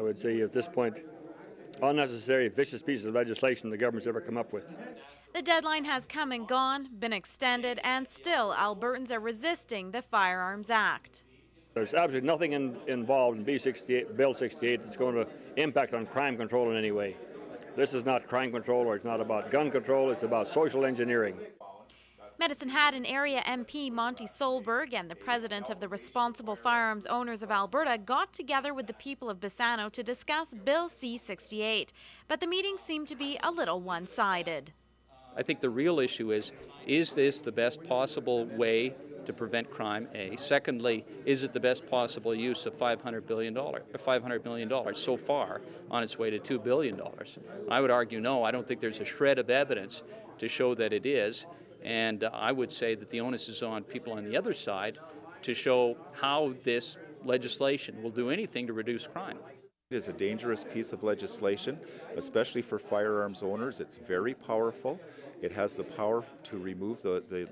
I would say at this point, unnecessary, vicious pieces of legislation the government's ever come up with. The deadline has come and gone, been extended, and still Albertans are resisting the Firearms Act. There's absolutely nothing in, involved in B68, Bill 68 that's going to impact on crime control in any way. This is not crime control or it's not about gun control, it's about social engineering. Medicine Hat and area MP Monte Solberg and the president of the Responsible Firearms Owners of Alberta got together with the people of Bassano to discuss Bill C-68, but the meeting seemed to be a little one-sided. I think the real issue is, is this the best possible way to prevent crime, A. Secondly, is it the best possible use of $500 billion, $500 million so far on its way to $2 billion? I would argue no. I don't think there's a shred of evidence to show that it is. And uh, I would say that the onus is on people on the other side to show how this legislation will do anything to reduce crime. It is a dangerous piece of legislation, especially for firearms owners. It's very powerful. It has the power to remove the, the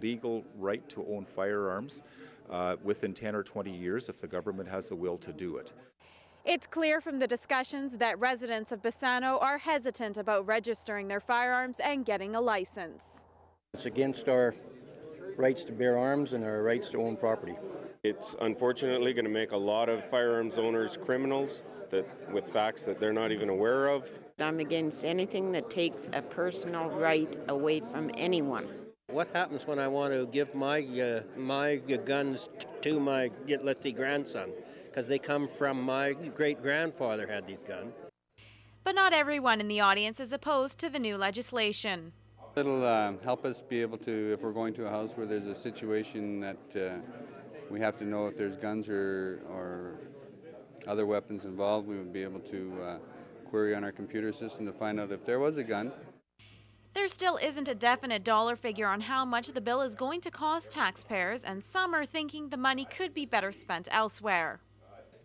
legal right to own firearms uh, within 10 or 20 years if the government has the will to do it. It's clear from the discussions that residents of Bassano are hesitant about registering their firearms and getting a license. It's against our rights to bear arms and our rights to own property. It's unfortunately going to make a lot of firearms owners criminals that with facts that they're not even aware of. I'm against anything that takes a personal right away from anyone. What happens when I want to give my uh, my guns to my let's see grandson because they come from my great grandfather had these guns. But not everyone in the audience is opposed to the new legislation. It'll uh, help us be able to, if we're going to a house where there's a situation that uh, we have to know if there's guns or, or other weapons involved, we would be able to uh, query on our computer system to find out if there was a gun. There still isn't a definite dollar figure on how much the bill is going to cost taxpayers, and some are thinking the money could be better spent elsewhere.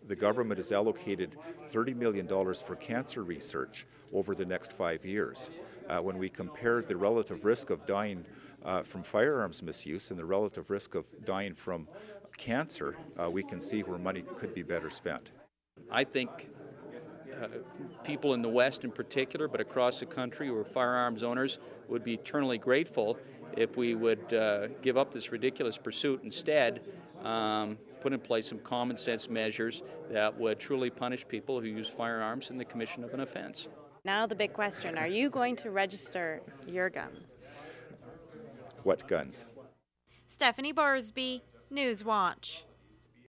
The government has allocated $30 million for cancer research over the next five years. Uh, when we compare the relative risk of dying uh, from firearms misuse and the relative risk of dying from cancer, uh, we can see where money could be better spent. I think uh, people in the West in particular, but across the country who are firearms owners, would be eternally grateful if we would uh, give up this ridiculous pursuit instead um, put in place some common sense measures that would truly punish people who use firearms in the commission of an offense. Now the big question, are you going to register your guns? What guns? Stephanie Barsby, Newswatch.